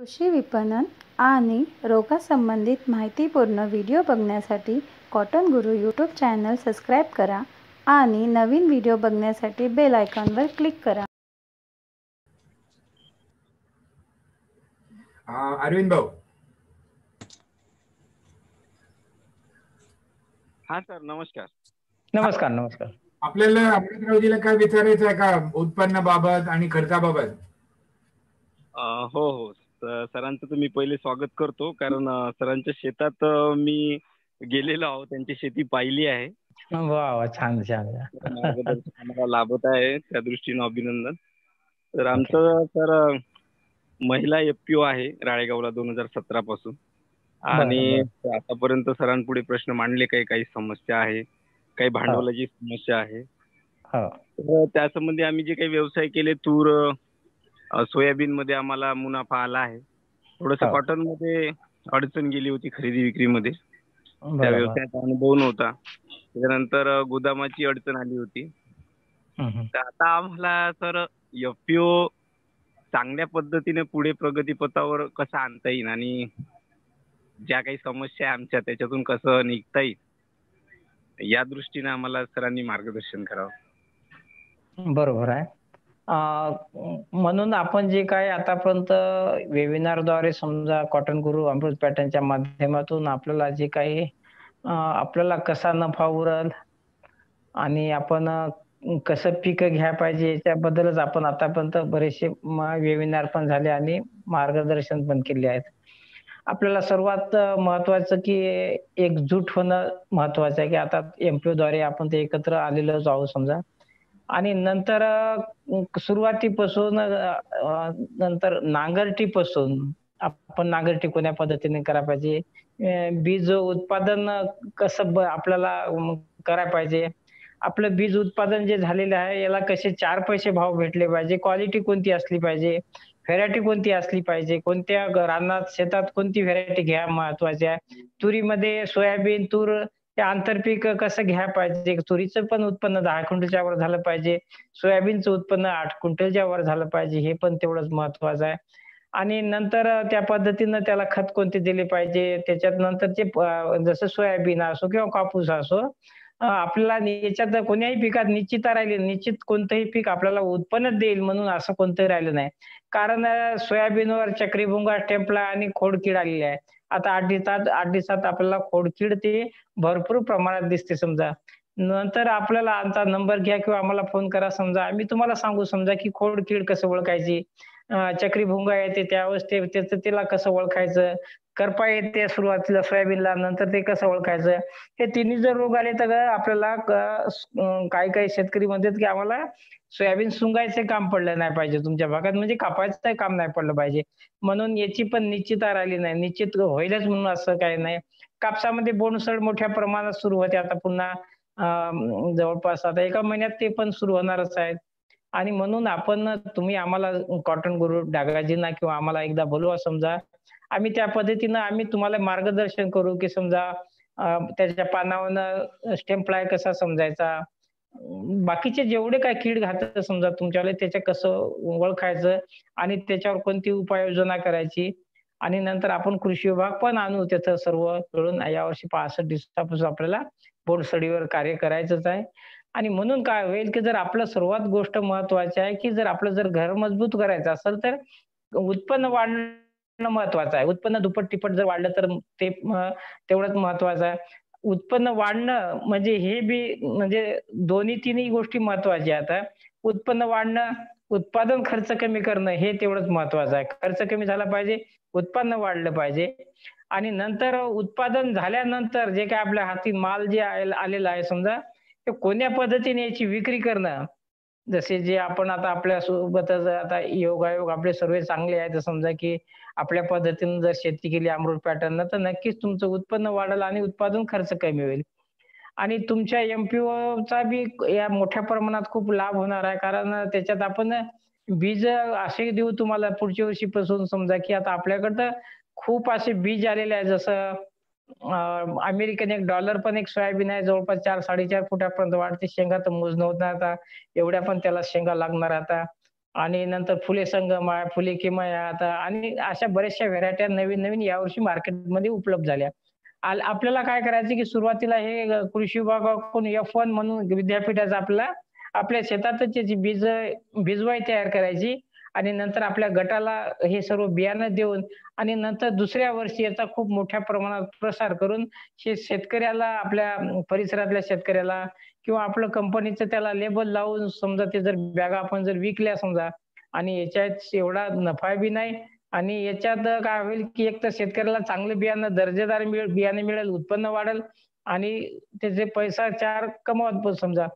कृषी विपणन आणि रोगांसंबंधित माहितीपूर्ण व्हिडिओ बघण्यासाठी कॉटन गुरु यूट्यूब चॅनल सबस्क्राईब करा आणि नवीन व्हिडिओ बघण्यासाठी बेल आयकॉनवर क्लिक करा. अरविंद भाऊ. हा सर नमस्कार. नमस्कार नमस्कार. आपल्याला अमृतरावजीला काय विचारायचं आहे का? उत्पन्नाबाबत आणि खर्चाबाबत? अं, हो हो सरांचं तर मी पहिले स्वागत करतो. कारण सरांच्या शेतात मी गेलेलो आहो. त्यांची शेती पाहिली आहे. वा वा छान छान. आम्हाला लाभत आहे त्या दृष्टीनं अभिनंदन. तर आमचं तर अं, महिला एफपीओ आहे राळेगावला दोन हजार सतरा पासून. आणि आतापर्यंत सरांपुढे प्रश्न मांडले काही काही समस्या आहे. काही भांडवलाची समस्या आहे. हो. तर त्यासंबंधी आम्ही जे काही व्यवसाय केले तूर सोयाबीन मध्ये आम्हाला मुनाफा आला आहे. थोडस हो. कॉटनमध्ये अडचण गेली होती खरेदी विक्रीमध्ये. त्या व्यवसायाचा अनुभव नव्हता. त्याच्यानंतर गोदामाची अडचण आली होती. तर आता आम्हाला सर एफपीओ चांगल्या पद्धतीने पुढे प्रगतीपथावर कसं आणता येईल आणि ज्या काही समस्या आहे आमच्या त्याच्यातून कसं निघता येईल या दृष्टीने आम्हाला सरांनी मार्गदर्शन करावं. बरोबर आहे. म्हणून आपण जे काय आतापर्यंत वेबिनारद्वारे समजा कॉटन गुरु अमृत पॅटर्नच्या माध्यमातून आपल्याला जे काही आपल्याला कसा नफा उरल आणि आपण कसं पीक घ्या पाहिजे याच्याबद्दलच आपण आतापर्यंत बरेचसे वेबिनार पण झाले आणि मार्गदर्शन पण केले आहेत. आपल्याला सर्वात महत्वाचं की एकजूट होणं महत्वाचं आहे की आता एमपीओ द्वारे आपण ते एकत्र आलेलो आहोत समजा. आणि नंतर सुरुवातीपासून नंतर नांगरटीपासून आपण नांगरटी कोण्या पद्धतीने करायला पाहिजे? बीज उत्पादन कसं आपल्याला करायला पाहिजे? आपलं बीज उत्पादन जे झालेलं आहे याला कसे चार पैसे भाव भेटले पाहिजे? क्वालिटी कोणती असली पाहिजे? व्हेरायटी कोणती असली पाहिजे? कोणत्या रानात शेतात कोणती व्हेरायटी घ्या महत्वाची आहे? तुरीमध्ये सोयाबीन तूर ते आंतरपीक कसं घ्या पाहिजे? तुरीचं पण उत्पन्न दहा क्विंटलच्या वर झालं पाहिजे. सोयाबीनचं उत्पन्न आठ क्विंटलच्या वर झालं पाहिजे. हे पण तेवढंच महत्वाचं आहे. आणि नंतर त्या पद्धतीनं त्याला खत कोणते दिले पाहिजे? त्याच्यात नंतर ते जसं सोयाबीन असो किंवा कापूस असो आपल्याला याच्यात कोण्याही पिकात निश्चितता राहिली निश्चित कोणतंही पीक आपल्याला उत्पन्न देईल म्हणून असं कोणतंही राहिलं नाही. कारण सोयाबीनवर चक्रीभुंगा टेम्पला आणि खोडकीड आलेली आहे. आता आठ दिवसात आठ दिवसात आपल्याला खोडकीड ते भरपूर प्रमाणात दिसते समजा. नंतर आपल्याला आमचा नंबर घ्या किंवा आम्हाला फोन करा समजा. आम्ही तुम्हाला सांगू समजा की खोडकीड कसं ओळखायची? चक्रीभुंगा येते त्यावेळेस ते त्याचं तिला कसं ओळखायचं? करपा येते सुरुवातीला सोयाबीनला नंतर ते कसं ओळखायचं? हे तिन्ही जर रोग आले तर आपल्याला काही काही शेतकरी म्हणतात की आम्हाला सोयाबीन सुंगायचे काम पडलं नाही पाहिजे तुमच्या भागात म्हणजे कापायचं काम नाही पडलं पाहिजे. म्हणून याची पण निश्चितता राहिली नाही. निश्चित होईलच म्हणून असं काही नाही. कापसामध्ये बोंडसड मोठ्या प्रमाणात सुरू होते आता पुन्हा जवळपास आता एका महिन्यात ते पण सुरू होणारच आहेत. आणि म्हणून आपण तुम्ही आम्हाला कॉटन गुरु डागाजींना किंवा आम्हाला एकदा बोलवा समजा आम्ही त्या पद्धतीनं आम्ही तुम्हाला मार्गदर्शन करू की समजा त्याच्या पानावर स्टेमप्लाय कसा समजायचा? बाकीचे जेवढे काय कीड घातक समजा तुमच्याकडे त्याच्या कसं ओळखायचं आणि त्याच्यावर कोणती उपाययोजना करायची? आणि नंतर आपण कृषी विभाग पण आणू त्याचं सर्व मिळून यावर्षी पासष्ट दिवसापासून आपल्याला बोंडसडीवर कार्य करायचंच आहे. आणि म्हणून काय होईल की जर आपलं सर्वात गोष्ट महत्वाची आहे की जर आपलं जर घर मजबूत करायचं असेल तर उत्पन्न वाढ महत्वाचं आहे. उत्पन्न दुप्पट तिप्पट जर वाढलं तर ते तेवढंच महत्वाचं आहे. उत्पन्न वाढणं म्हणजे हे बी म्हणजे दोन्ही तिन्ही गोष्टी महत्त्वाच्या आहेत आता. उत्पन्न वाढणं उत्पादन खर्च कमी करणं हे तेवढंच महत्वाचं आहे. खर्च कमी झाला पाहिजे उत्पन्न वाढलं पाहिजे. आणि नंतर उत्पादन झाल्यानंतर जे काय आपल्या हाती माल जे आलेला आहे समजा ते कोण्या पद्धतीने याची विक्री करणं जसे जे आपण आता आपल्या सोबतच आता योगायोग आपले सर्व चांगले आहेत. समजा की आपल्या पद्धतीने जर शेती केली अमृत पॅटर्न तर नक्कीच तुमचं उत्पन्न वाढेल आणि उत्पादन खर्च कमी होईल. आणि तुमच्या एमपीओचा बी या मोठ्या प्रमाणात खूप लाभ होणार आहे. कारण त्याच्यात आपण बीज असे देऊ तुम्हाला पुढच्या वर्षीपासून. समजा की आता आपल्याकडं खूप असे बीज आलेले आहे जसं अमेरिकन एक डॉलर पण एक सोयाबीन आहे. जवळपास चार साडेचार फुटापर्यंत वाढते शेंगा. तर मोजणं होत नाही आता. एवढ्या पण त्याला शेंगा लागणार आता. आणि नंतर फुले संगम आहे फुले किमाया आता. आणि अशा बऱ्याचशा व्हेरायट्या नवीन नवीन यावर्षी मार्केटमध्ये उपलब्ध झाल्या. आपल्याला काय करायचं की सुरुवातीला हे कृषी विभागाकडून एफ वन म्हणून विद्यापीठाचा आपला आपल्या शेतातच त्याची बीज बीजवाई तयार करायची. आणि नंतर आपल्या गटाला हे सर्व बियाणं देऊन आणि नंतर दुसऱ्या वर्षी याचा खूप मोठ्या प्रमाणात प्रसार करून हे शेतकऱ्याला आपल्या परिसरातल्या शेतकऱ्याला किंवा आपलं कंपनीचं त्याला लेबल लावून समजा ते जर बॅगा आपण जर विकल्या समजा आणि याच्यात एवढा नफा बी नाही आणि याच्यात काय होईल की एक तर शेतकऱ्याला चांगलं बियाणं दर्जेदार मिळेल बियाणे मिळेल उत्पन्न वाढेल आणि त्याचे पैसा चार कमवत पण समजा.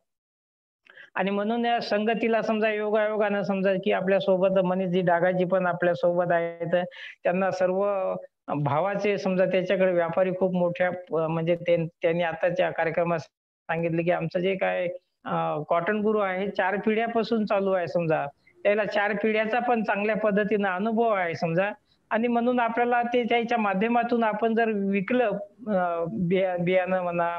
आणि म्हणून या संगतीला समजा योगायोगानं समजा की आपल्यासोबत मनीषजी डागाजी पण आपल्यासोबत आहेत. त्यांना सर्व भावाचे समजा त्याच्याकडे व्यापारी खूप मोठ्या म्हणजे त्यांनी आताच्या कार्यक्रमात सांगितले की आमचं जे काय कॉटन गुरु आहे चार पिढ्यापासून चालू आहे समजा. त्याला चार पिढ्याचा पण चांगल्या पद्धतीनं अनुभव आहे समजा. आणि म्हणून आपल्याला ते त्याच्या माध्यमातून आपण जर विकलं बिया बियाणं म्हणा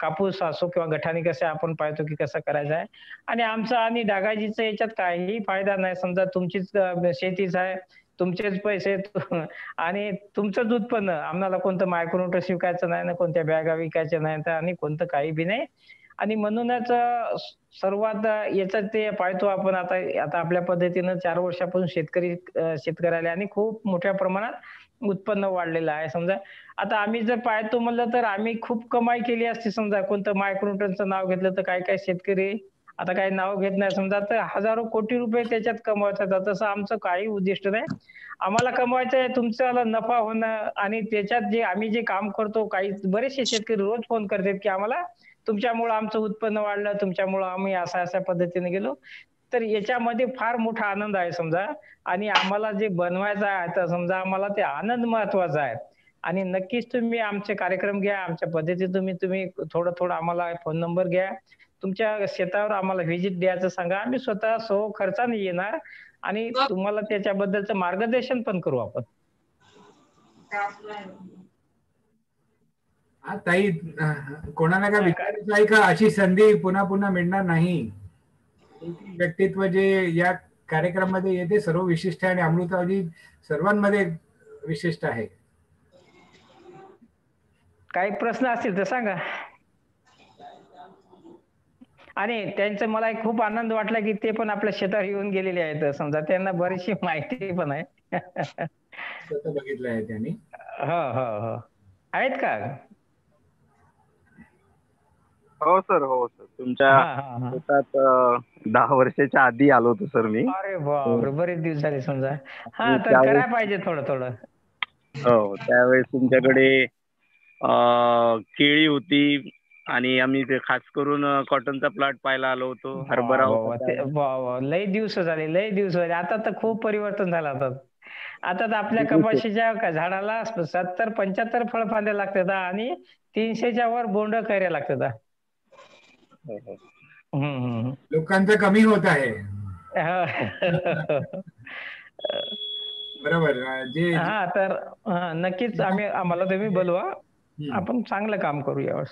कापूस असो किंवा गठाने कसे आपण पाहतो की कसं करायचं आहे. आणि आमचं आणि डागाजीचं याच्यात काहीही फायदा नाही. समजा तुमचीच शेतीच आहे तुमचेच पैसे आणि तुमचंच उत्पन्न आम्हाला कोणतं मायक्रोन्यूट्रस विकायचं नाही ना कोणत्या बॅगा विकायच्या तर आणि कोणतं काही बी नाही. आणि म्हणूनच सर्वात याच्यात ते पाहतो आपण आता आता आपल्या पद्धतीनं चार वर्षापासून शेतकरी शेतकऱ्याला आणि खूप मोठ्या प्रमाणात उत्पन्न वाढलेलं आहे. समजा आता आम्ही जर पाहतो म्हणलं तर आम्ही खूप कमाई केली असती. समजा कोणतं मायक्रोन्यूटनचं नाव घेतलं तर काय काय शेतकरी आता काही नाव घेत नाही. समजा तर हजारो कोटी रुपये त्याच्यात कमवतात तसं आमचं काही उद्दिष्ट नाही. आम्हाला कमवायचं आहे. तुमचा नफा होणं आणि त्याच्यात जे आम्ही जे काम करतो काही बरेचसे शेतकरी रोज फोन करतात की आम्हाला तुमच्यामुळं आमचं उत्पन्न वाढलं. तुमच्यामुळं आम्ही अशा अशा पद्धतीने गेलो. तर याच्यामध्ये फार मोठा आनंद आहे समजा. आणि आम्हाला जे बनवायचं आहे तर समजा आम्हाला ते आनंद महत्त्वाचा आहे. आणि नक्कीच तुम्ही आमचे कार्यक्रम घ्या आमच्या पद्धती तुम्ही तुम्ही थोडं थोडं आम्हाला फोन नंबर घ्या. तुमच्या शेतावर आम्हाला व्हिजिट द्यायचं सांगा. आम्ही स्वतः सो खर्चाने येणार आणि तुम्हाला त्याच्याबद्दलच मार्गदर्शन पण करू आपण. ताई कोणाला काय विचारायचं आहे का? अशी संधी पुन्हा पुन्हा मिळणार नाही. व्यक्तित्व जे या कार्यक्रमामध्ये येते सर्व विशिष्ट आहे आणि अमृतावजी सर्वांमध्ये विशिष्ट आहे. काही प्रश्न असतील तर सांगा. आणि त्यांचं मला एक खूप आनंद वाटला की ते पण आपल्या शेतावर येऊन गेलेले आहेत. समजा त्यांना बरीचशी माहिती पण आहे. बघितलं आहे त्यांनी. हो हो हो. आहेत का? हो सर हो सर. तुमच्या शेतात दहा वर्षाच्या आधी आलो होतो सर मी. अरे बरेच दिवस झाले समजा. हा तर करायला पाहिजे थोडं थोडं. हो त्यावेळेस तुमच्याकडे केळी होती आणि आम्ही ते खास करून कॉटनचा प्लॉट पाहायला आलो होतो हरभरा. लय दिवस झाले लय दिवस झाले. आता तर खूप परिवर्तन झालं आता. आता तर आपल्या कपाशीच्या झाडाला सत्तर पंच्याहत्तर फळफांद्या लागतात हा, आणि तीनशेच्या वर बोंड कैऱ्या लागतात हा. हो, हो. हम्म, हम्म, लोकांचं कमी होत आहे. बरोबर. हा तर नक्कीच आम्ही आम्हाला तुम्ही बोलवा. आपण चांगलं काम करू यावेळेस.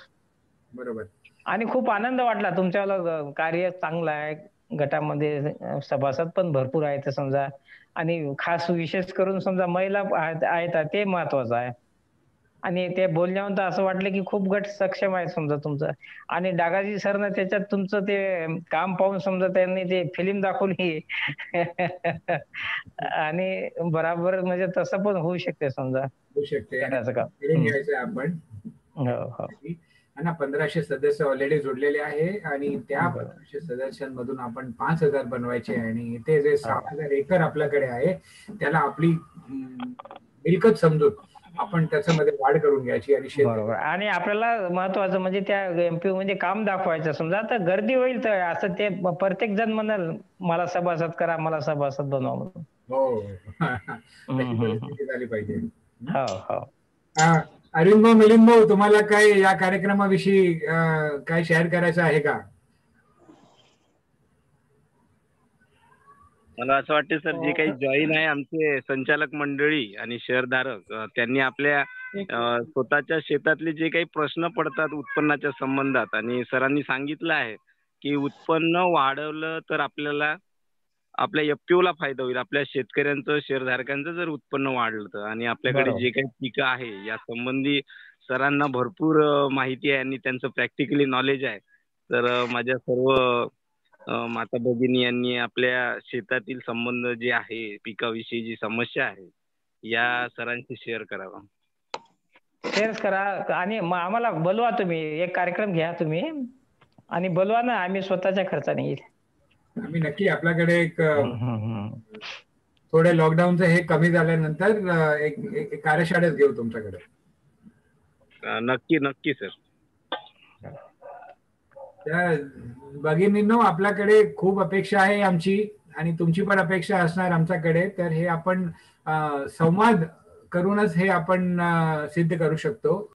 बरोबर. आणि खूप आनंद वाटला. तुमच्यावाला कार्य चांगलं आहे. गटामध्ये सभासद पण भरपूर आहेत समजा. आणि खास विशेष करून समजा महिला आहेत, ते महत्वाचं आहे. आणि ते बोलण्यावर असं वाटलं की खूप गट सक्षम आहे समजा तुमचं. आणि डागाजी सरनं त्याच्यात तुमचं ते काम पाहून समजा त्यांनी ते फिल्म दाखवली. आणि बराबर म्हणजे तसं पण होऊ शकते समजा. होऊ शकते. आपण. हो हो. आणि पंधराशे सदस्य ऑलरेडी जोडलेले आहे आणि त्या. पंधराशे सदस्यांमधून आपण पाच हजार बनवायचे आणि इथे जे सहा हजार एकर आपल्याकडे आहे त्याला आपली मिल्कत समजून आपण त्याच्यामध्ये वाढ करून घ्यायची आणि बरोबर. आणि आपल्याला महत्वाचं म्हणजे त्या एमपी म्हणजे काम दाखवायचं. समजा आता गर्दी होईल तर असं ते प्रत्येक जण म्हणाल मला सभासद करा मला सभासद बनवा म्हणून. हो. झाली पाहिजे. हो हो. अं, अरविंद भाऊ मिलिंद भाऊ तुम्हाला काय या कार्यक्रमाविषयी काय शेअर करायचं आहे का? मला असं वाटतं सर जे काही जॉईन आहे आमचे संचालक मंडळी आणि शेअरधारक त्यांनी आपल्या स्वतःच्या शेतातले जे काही प्रश्न पडतात उत्पन्नाच्या संबंधात आणि सरांनी सांगितलं आहे की उत्पन्न वाढवलं तर आपल्याला आपल्या एफपीओ ला फायदा होईल. आपल्या शेतकऱ्यांचं शेअरधारकांचं जर उत्पन्न वाढलं तर आणि आपल्याकडे. जे काही पिकं आहे या संबंधी सरांना भरपूर माहिती आहे आणि त्यांचं प्रॅक्टिकली नॉलेज आहे. तर माझ्या सर्व माता भगिनी यांनी आपल्या शेतातील संबंध जे आहे पिकाविषयी जी समस्या आहे या सरांशी शेअर करावा. शेअर करा आणि मग आम्हाला बोलवा तुम्ही एक कार्यक्रम घ्या तुम्ही आणि बोलवा ना आम्ही स्वतःच्या खर्चाने येईल. आम्ही नक्की आपल्याकडे एक. थोडे लॉकडाऊनचं हे कमी झाल्यानंतर एक एक- एक कार्यशाळेत घेऊ तुमच्याकडे. नक्की नक्की सर त्या भगिनींनो आपल्याकडे खूप अपेक्षा आहे आमची आणि तुमची पण अपेक्षा असणार आमच्याकडे. तर हे आपण संवाद करूनच हे आपण सिद्ध करू शकतो.